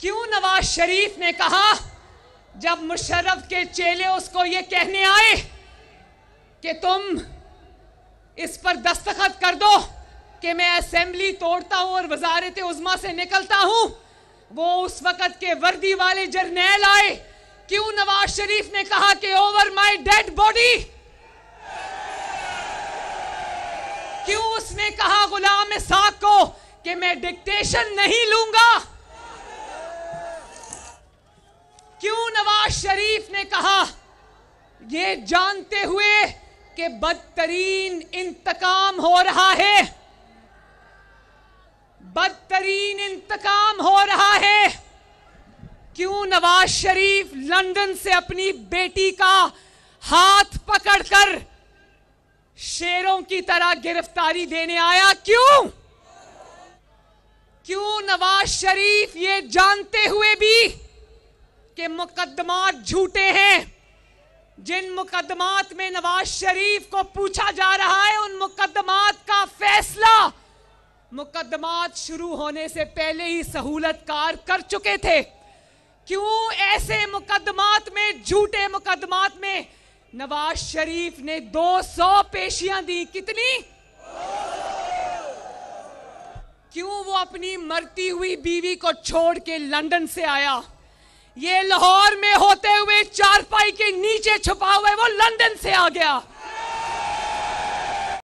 क्यों नवाज़ शरीफ ने कहा, जब मुशर्रफ के चेले उसको ये कहने आए कि तुम इस पर दस्तखत कर दो कि मैं असेंबली तोड़ता हूँ और वजारत उजमा से निकलता हूँ, वो उस वक्त के वर्दी वाले जर्नैल आए। क्यों नवाज़ शरीफ ने कहा कि ओवर माय डेड बॉडी क्यों उसने कहा, गुलाम साक को कि मैं डिक्टेशन नहीं लूँगा क्यों नवाज़ शरीफ ने कहा, ये जानते हुए कि बदतरीन इंतकाम हो रहा है। बदतरीन इंतकाम हो रहा है। क्यों नवाज़ शरीफ लंदन से अपनी बेटी का हाथ पकड़कर शेरों की तरह गिरफ्तारी देने आया? क्यों? क्यों नवाज़ शरीफ ये जानते हुए भी कि मुकदमात झूठे हैं। जिन मुकदमात में नवाज़ शरीफ को पूछा जा रहा है, उन मुकदमात का फैसला मुकदमात शुरू होने से पहले ही सहूलत कार कर चुके थे। क्यों ऐसे मुकदमात में, झूठे मुकदमात में नवाज़ शरीफ ने 200 पेशियाँ दी? कितनी? क्यों वो अपनी मरती हुई बीवी को छोड़ के लंदन से आया? ये लाहौर में होते हुए चारपाई के नीचे छुपा हुआ है, वो लंदन से आ गया।